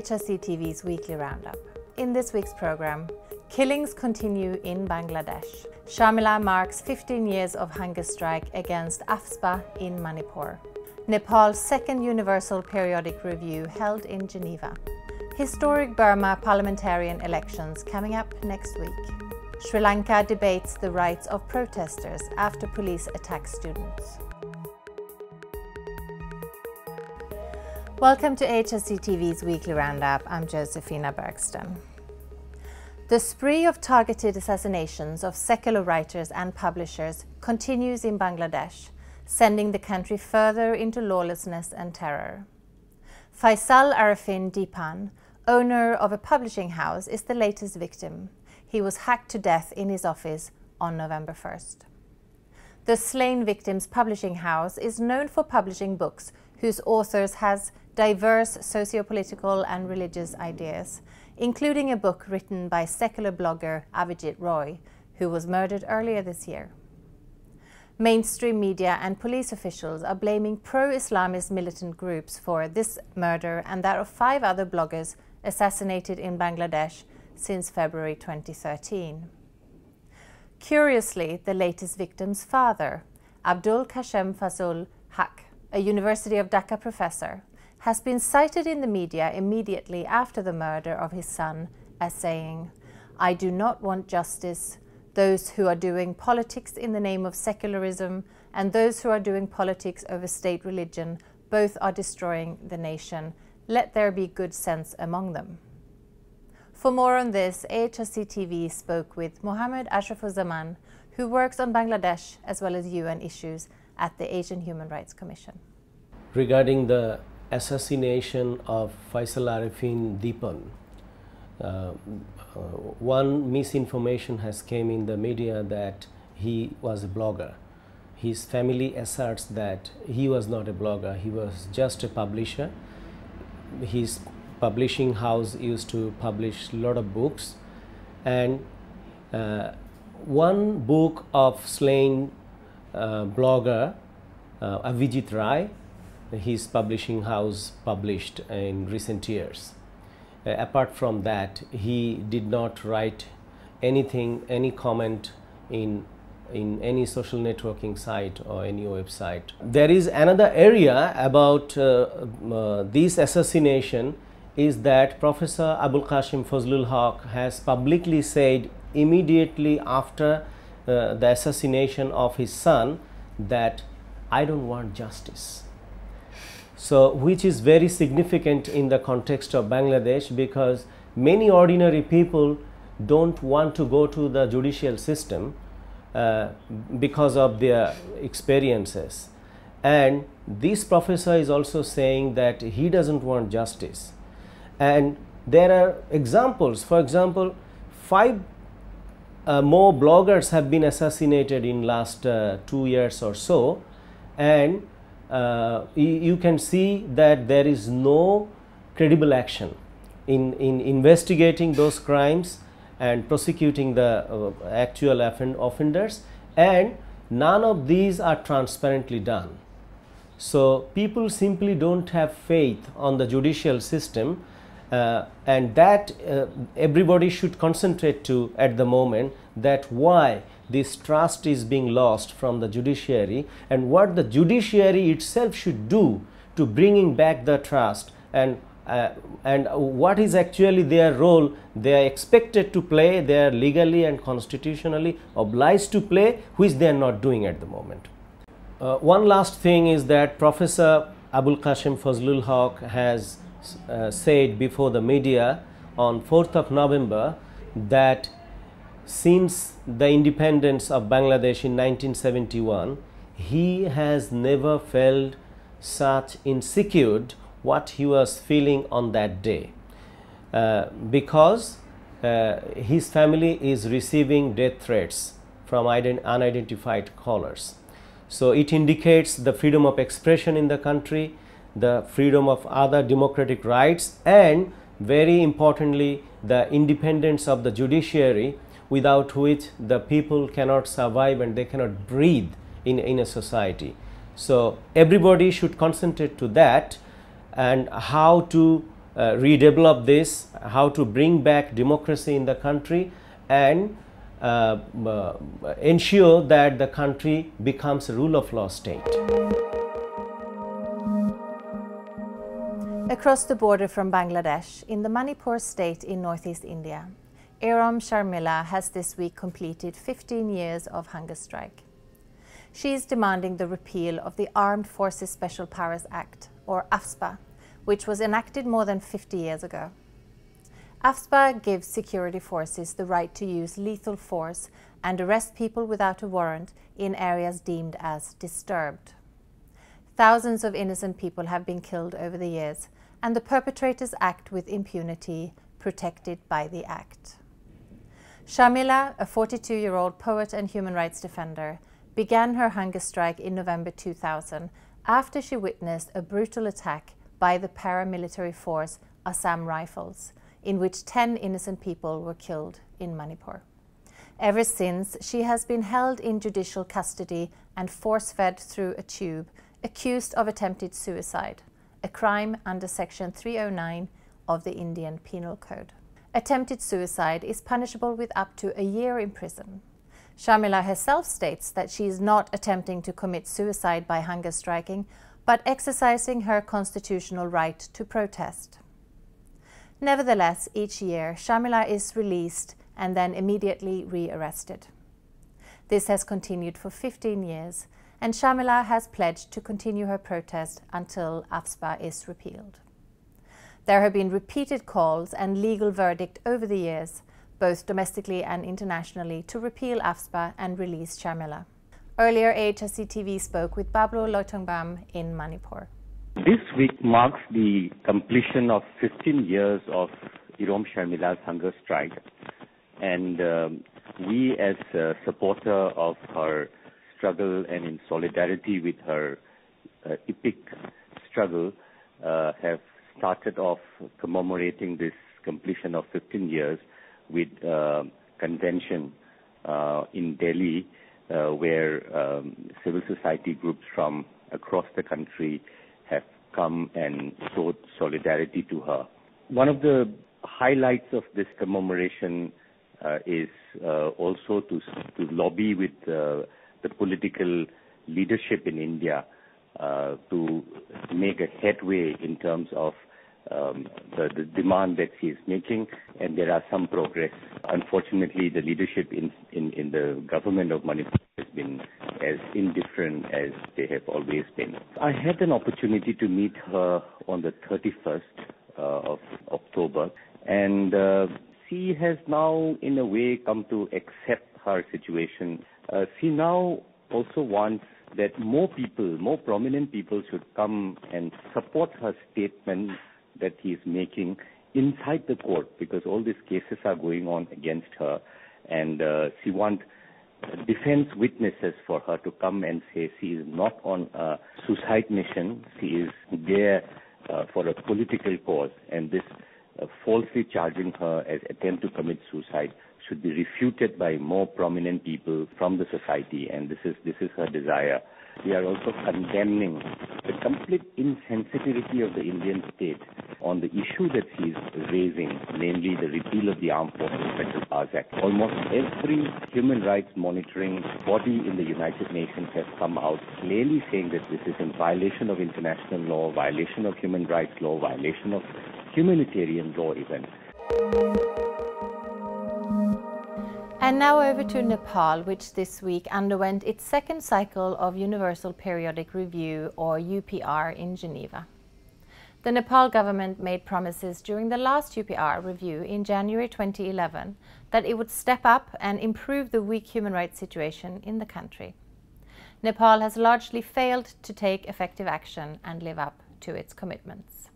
AHRC TV's weekly roundup. In this week's program, killings continue in Bangladesh. Sharmila marks 15 years of hunger strike against AFSPA in Manipur. Nepal's second Universal Periodic Review held in Geneva. Historic Burma parliamentarian elections coming up next week. Sri Lanka debates the rights of protesters after police attack students. Welcome to AHRC TV's weekly roundup. I'm Josephina Bergsten. The spree of targeted assassinations of secular writers and publishers continues in Bangladesh, sending the country further into lawlessness and terror. Faisal Arefin Dipan, owner of a publishing house, is the latest victim. He was hacked to death in his office on November 1st. The slain victim's publishing house is known for publishing books whose authors has diverse socio-political and religious ideas, including a book written by secular blogger Avijit Roy, who was murdered earlier this year. Mainstream media and police officials are blaming pro-Islamist militant groups for this murder and that of five other bloggers assassinated in Bangladesh since February 2013. Curiously, the latest victim's father, Abul Kashem Fazlul Haq, a University of Dhaka professor, has been cited in the media immediately after the murder of his son as saying, I do not want justice. Those who are doing politics in the name of secularism and those who are doing politics over state religion both are destroying the nation. Let there be good sense among them. For more on this, AHRC TV spoke with Mohammed Ashrafuzzaman, who works on Bangladesh as well as UN issues at the Asian Human Rights Commission. Regarding the assassination of Faisal Arefin Dipan. Uh, uh, one misinformation has came in the media that he was a blogger. His family asserts that he was not a blogger, he was just a publisher. His publishing house used to publish a lot of books and uh, one book of slain uh, blogger uh, Avijit Rai his publishing house published in recent years. Uh, apart from that, he did not write anything, any comment in in any social networking site or any website. There is another area about uh, uh, this assassination is that Professor Abul Qasim Fazlul Haq has publicly said immediately after uh, the assassination of his son that I don't want justice. So, which is very significant in the context of Bangladesh because many ordinary people don't want to go to the judicial system uh, because of their experiences. And this professor is also saying that he doesn't want justice. And there are examples, for example, five uh, more bloggers have been assassinated in last uh, two years or so and uh, you, can see that there is no credible action in, in investigating those crimes and prosecuting the uh, actual offenders and none of these are transparently done. So, people simply do not have faith on the judicial system uh, and that uh, everybody should concentrate to at the moment that why this trust is being lost from the judiciary and what the judiciary itself should do to bringing back the trust and uh, and what is actually their role they are expected to play they are legally and constitutionally obliged to play which they are not doing at the moment. Uh, one last thing is that professor abul qasim fazlul haq has uh, said before the media on 4th of november that since the independence of Bangladesh in 1971, he has never felt such insecure what he was feeling on that day uh, because uh, his family is receiving death threats from unidentified callers. So it indicates the freedom of expression in the country, the freedom of other democratic rights and very importantly the independence of the judiciary without which the people cannot survive and they cannot breathe in, in a society. So everybody should concentrate to that and how to uh, redevelop this, how to bring back democracy in the country and uh, uh, ensure that the country becomes a rule of law state. Across the border from Bangladesh, in the Manipur state in northeast India, Irom Sharmila has this week completed 15 years of hunger strike. She is demanding the repeal of the Armed Forces Special Powers Act, or AFSPA, which was enacted more than 50 years ago. AFSPA gives security forces the right to use lethal force and arrest people without a warrant in areas deemed as disturbed. Thousands of innocent people have been killed over the years, and the perpetrators act with impunity, protected by the Act. Sharmila, a 42 year old poet and human rights defender, began her hunger strike in November 2000 after she witnessed a brutal attack by the paramilitary force Assam Rifles, in which 10 innocent people were killed in Manipur. Ever since, she has been held in judicial custody and force fed through a tube, accused of attempted suicide, a crime under Section 309 of the Indian Penal Code. Attempted suicide is punishable with up to a year in prison. Sharmila herself states that she is not attempting to commit suicide by hunger striking, but exercising her constitutional right to protest. Nevertheless, each year, Sharmila is released and then immediately rearrested. This has continued for 15 years, and Sharmila has pledged to continue her protest until AFSPA is repealed. There have been repeated calls and legal verdict over the years, both domestically and internationally, to repeal AFSPA and release Sharmila. Earlier, AHRC TV spoke with Babloo Loitongbam in Manipur. This week marks the completion of 15 years of Irom Sharmila's hunger strike. And um, we, as a supporter of her struggle and in solidarity with her uh, epic struggle, uh, have started off commemorating this completion of 15 years with uh, convention uh, in Delhi uh, where um, civil society groups from across the country have come and showed solidarity to her. One of the highlights of this commemoration is also to, lobby with the political leadership in India to make a headway in terms of the, the, demand that she is making, and there are some progress. Unfortunately, the leadership in the government of Manipur has been as indifferent as they have always been. I had an opportunity to meet her on the 31st uh, of October, and uh, she has now, in a way, come to accept her situation. Uh, she now also wants that more people, more prominent people should come and support her statement that he is making inside the court because all these cases are going on against her. And uh, she wants defense witnesses for her to come and say she is not on a suicide mission. She is there uh, for a political cause. And this uh, falsely charging her as attempt to commit suicide should be refuted by more prominent people from the society. And this is this is her desire we are also condemning the complete insensitivity of the Indian state on the issue that she is raising, namely the repeal of the Armed Forces Special Powers Act. Almost every human rights monitoring body in the United Nations has come out clearly saying that this is in violation of international law, violation of human rights law, violation of humanitarian law even. And now over to Nepal, which this week underwent its second cycle of Universal Periodic Review, or UPR, in Geneva. The Nepal government made promises during the last UPR review in January 2011 that it would step up and improve the weak human rights situation in the country. Nepal has largely failed to take effective action and live up to its commitments.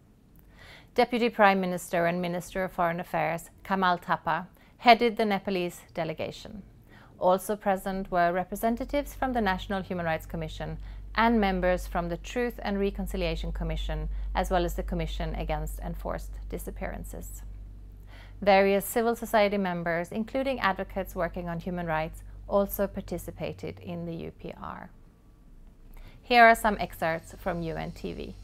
Deputy Prime Minister and Minister of Foreign Affairs Kamal Thapa headed the Nepalese delegation. Also present were representatives from the National Human Rights Commission and members from the Truth and Reconciliation Commission, as well as the Commission Against Enforced Disappearances. Various civil society members, including advocates working on human rights, also participated in the UPR. Here are some excerpts from UNTV.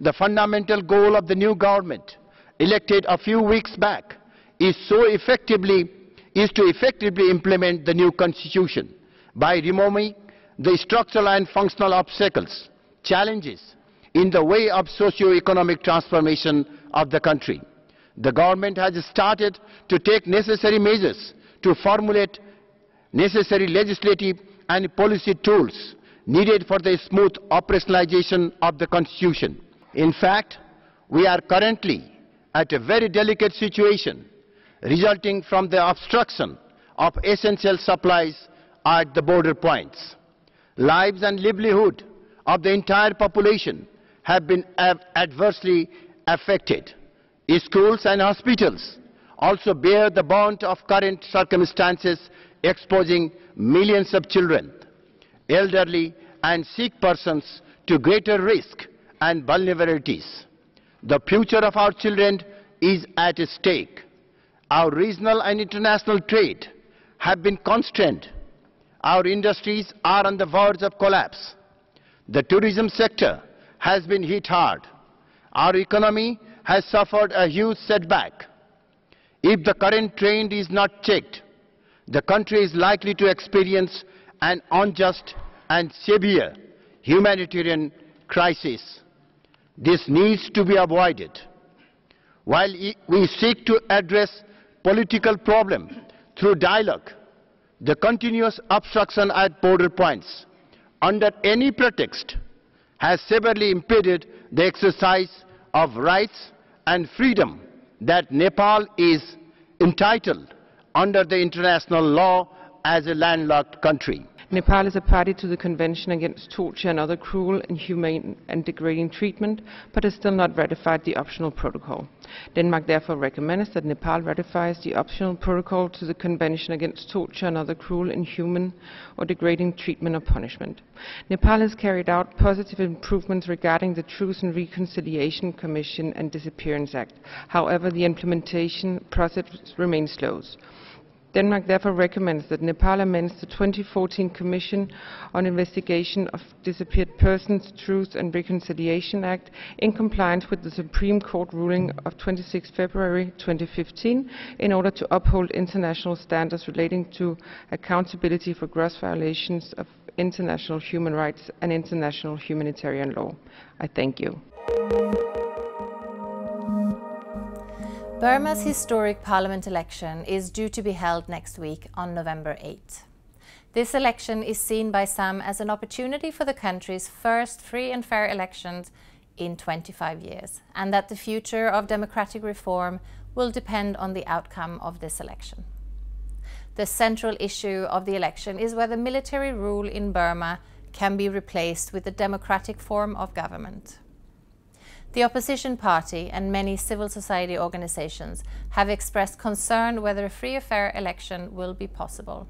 The fundamental goal of the new government elected a few weeks back, is so effectively is to effectively implement the new constitution by removing the structural and functional obstacles, challenges in the way of socio-economic transformation of the country. The government has started to take necessary measures to formulate necessary legislative and policy tools needed for the smooth operationalization of the Constitution. In fact, we are currently at a very delicate situation resulting from the obstruction of essential supplies at the border points. Lives and livelihood of the entire population have been adversely affected. Schools and hospitals also bear the brunt of current circumstances exposing millions of children, elderly and sick persons to greater risk and vulnerabilities. The future of our children is at stake. Our regional and international trade have been constrained. Our industries are on the verge of collapse. The tourism sector has been hit hard. Our economy has suffered a huge setback. If the current trend is not checked, the country is likely to experience an unjust and severe humanitarian crisis. This needs to be avoided. While we seek to address political problem through dialogue, the continuous obstruction at border points, under any pretext, has severely impeded the exercise of rights and freedom that Nepal is entitled under the international law as a landlocked country. Nepal is a party to the Convention Against Torture and Other Cruel, Inhumane and Degrading Treatment, but has still not ratified the optional protocol. Denmark therefore recommends that Nepal ratifies the optional protocol to the Convention Against Torture and Other Cruel, Inhuman or Degrading Treatment or Punishment. Nepal has carried out positive improvements regarding the Truth and Reconciliation Commission and Disappearance Act. However, the implementation process remains slow. Denmark therefore recommends that Nepal amends the 2014 Commission on Investigation of Disappeared Persons, Truth and Reconciliation Act in compliance with the Supreme Court ruling of 26 February 2015 in order to uphold international standards relating to accountability for gross violations of international human rights and international humanitarian law. I thank you. Burma's historic parliament election is due to be held next week on November 8. This election is seen by some as an opportunity for the country's first free and fair elections in 25 years, and that the future of democratic reform will depend on the outcome of this election. The central issue of the election is whether military rule in Burma can be replaced with a democratic form of government. The opposition party and many civil society organizations have expressed concern whether a free and fair election will be possible.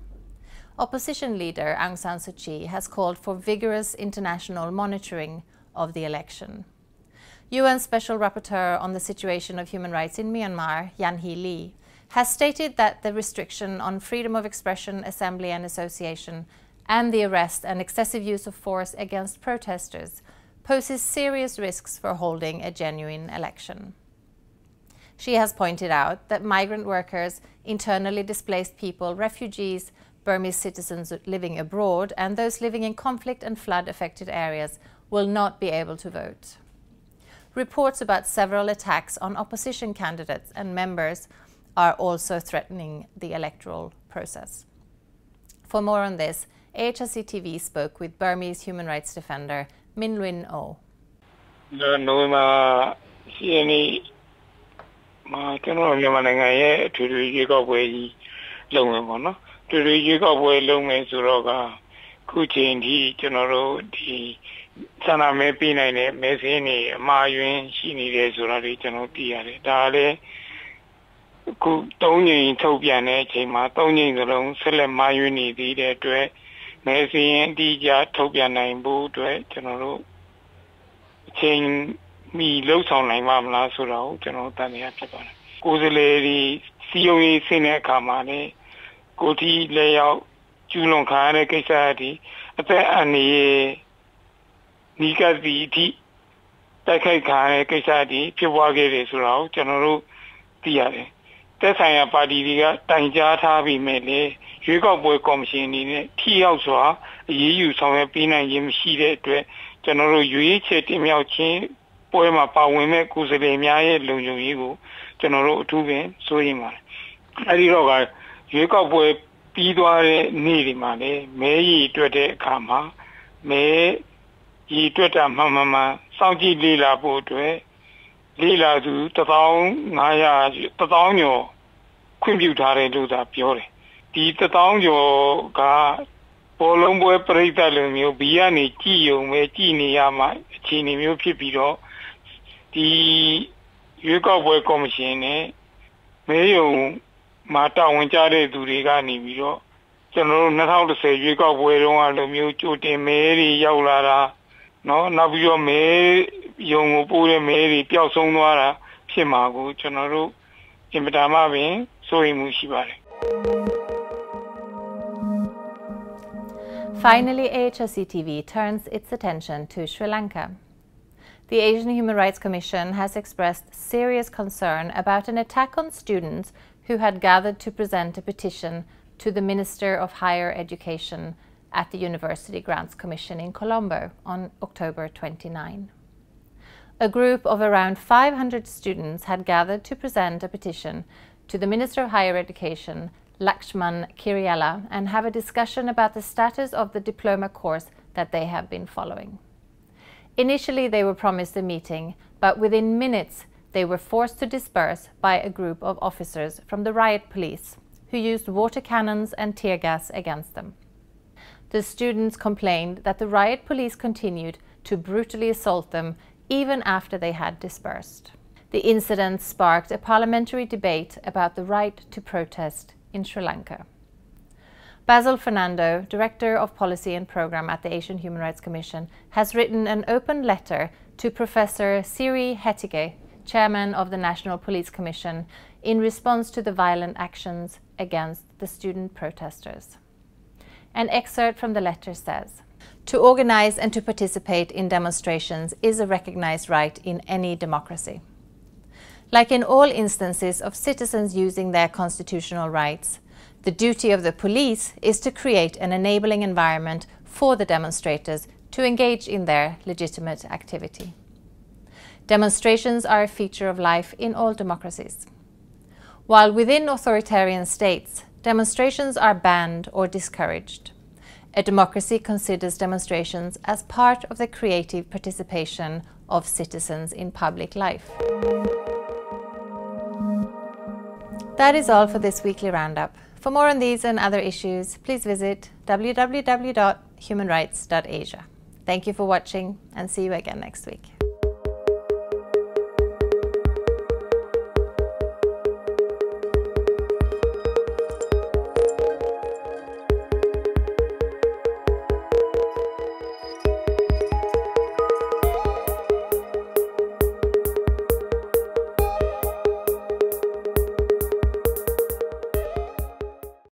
Opposition leader Aung San Suu Kyi has called for vigorous international monitoring of the election. UN Special Rapporteur on the situation of human rights in Myanmar, Yanghee Lee, has stated that the restriction on freedom of expression, assembly and association and the arrest and excessive use of force against protesters poses serious risks for holding a genuine election. She has pointed out that migrant workers, internally displaced people, refugees, Burmese citizens living abroad, and those living in conflict and flood affected areas will not be able to vote. Reports about several attacks on opposition candidates and members are also threatening the electoral process. For more on this, AHRC TV spoke with Burmese human rights defender Min Lwin O နိုဝင်ဘာရှိရနေ့မှာကျွန်တော်မြန်မာနိုင်ငံရဲ့အထွေထွေရွေးကောက်ပွဲကြီးလုပ်မယ်ပေါ့နော်ထွေထွေရွေးကောက်ပွဲလုပ်မယ်ဆိုတော့ကခုချိန်ဒီကျွန်တော်တို့ဒီဆန္ဒမဲပေးနိုင်တဲ့မဲစင်းတွေအမှားယွင်းရှိနေတယ်ဆိုတာတွေကျွန်တော်သိရတယ်ဒါလည်းခု၃ညင်ထုတ်ပြန်တဲ့အချိန်မှာ၃ညင်စလုံးဆက်လက်မှားယွင်းနေသေးတဲ့အတွက် မဲစင်းအတိအကျထုတ်ပြန်နိုင်ဖို့အတွက်ကျွန်တော်တို့အချိန်မီလှုပ်ဆောင်နိုင်မှာမလားဆိုတော့ကျွန်တော်တန်တရားဖြစ်ပါတယ်ကိုယ်စလေဒီစီယုံရေးဆင်းတဲ့အခါမှာလည်းကိုတီလေရောက်ကျူးလွန်ခါရတဲ့ကိစ္စအထိအသက်အန္တရာယ်နီးကပ်ပြီးအထိတိုက်ခိုက်ခံရတဲ့ကိစ္စတွေဖြစ်ပွားခဲ့တယ်ဆိုတာကိုကျွန်တော်တို့သိရတယ် သက်ဆိုင်ရာပါတီတွေကတိုင်ကြားထားပြီးမဲ့လေရွေးကောက်ပွဲကော်မရှင်အနေနဲ့ထိရောက်စွာအရေးယူဆောင်ရွက်ပေးနိုင်ခြင်းမရှိတဲ့အတွက်ကျွန်တော်တို့ရွေးချယ်တင်မြှောက်ခြင်းပွဲမှာပါဝင်မဲ့ကိုယ်စားလှယ်များရဲ့လုံခြုံရေးကိုကျွန်တော်တို့အထူးပင်စိုးရိမ်ပါတယ်အဲဒီတော့ကရွေးကောက်ပွဲပြီးသွားတဲ့နေ့ဒီမှာလေမဲရည်အတွက်တဲ့အခါမှာမဲရည်အတွက်တာမှန်မှန်မှန်စောင့်ကြည့်လေ့လာဖို့အတွက်လေ့လာသူ1500 1000ကျော် ခွင့်ပြုထားတယ်လို့သာပြောတယ်ဒီ1000ကျော်ကဘောလုံးပွဲပြိတ္တလိုမျိုးဘီကနေကြည်ယုံပဲကြည်နေရမှအခြေအနေမျိုးဖြစ်ပြီးတော့ဒီရွေးကောက်ပွဲကော်မရှင်နဲ့မဲယုံမှာတာဝန်ကျတဲ့သူတွေကနေပြီးတော့ကျွန်တော်တို့2010ရွေးကောက်ပွဲတုန်းကလိုမျိုးကြိုတင်မဲတွေရောက်လာတာနော်နောက်ပြီးတော့မဲယုံကိုပို့တဲ့မဲတွေပျောက်ဆုံးသွားတာဖြစ်မှာကိုကျွန်တော်တို့ အင်မတန်မှပင်စိုးရိမ်မှုရှိပါတယ် Finally, AHRC TV turns its attention to Sri Lanka. The Asian Human Rights Commission has expressed serious concern about an attack on students who had gathered to present a petition to the Minister of Higher Education at the University Grants Commission in Colombo on October 29. A group of around 500 students had gathered to present a petition to the Minister of Higher Education, Lakshman Kiriella, and have a discussion about the status of the diploma course that they have been following. Initially, they were promised a meeting, but within minutes, they were forced to disperse by a group of officers from the riot police, who used water cannons and tear gas against them. The students complained that the riot police continued to brutally assault them even after they had dispersed. The incident sparked a parliamentary debate about the right to protest in Sri Lanka. Basil Fernando, Director of Policy and Programme at the Asian Human Rights Commission, has written an open letter to Professor Siri Hetige, chairman of the National Police Commission, in response to the violent actions against the student protesters. An excerpt from the letter says, To organize and to participate in demonstrations is a recognized right in any democracy. Like in all instances of citizens using their constitutional rights, the duty of the police is to create an enabling environment for the demonstrators to engage in their legitimate activity. Demonstrations are a feature of life in all democracies. While within authoritarian states, demonstrations are banned or discouraged. A democracy considers demonstrations as part of the creative participation of citizens in public life. That is all for this weekly roundup. For more on these and other issues, please visit www.humanrights.asia. Thank you for watching and see you again next week.